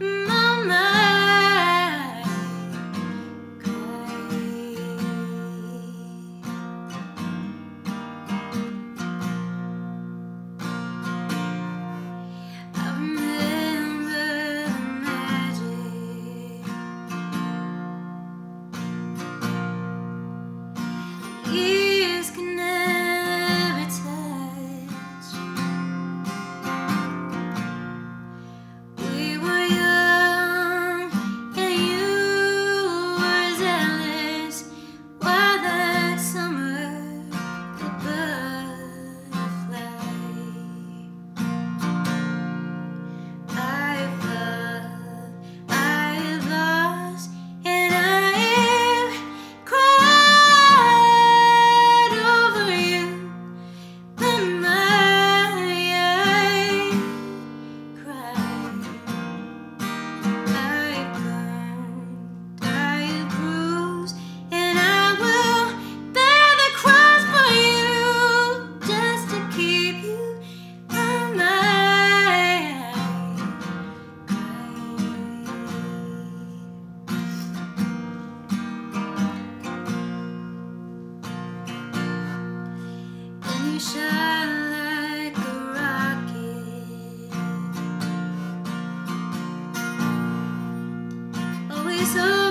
mama. so